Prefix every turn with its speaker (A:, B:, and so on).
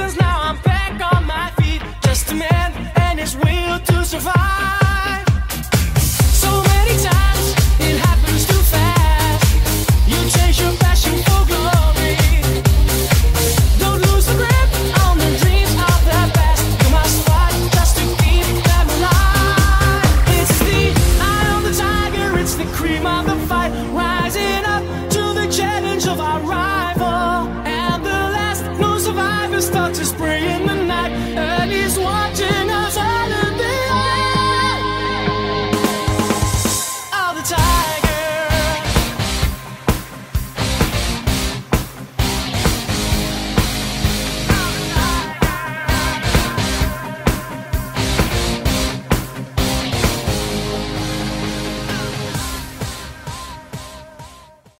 A: since not.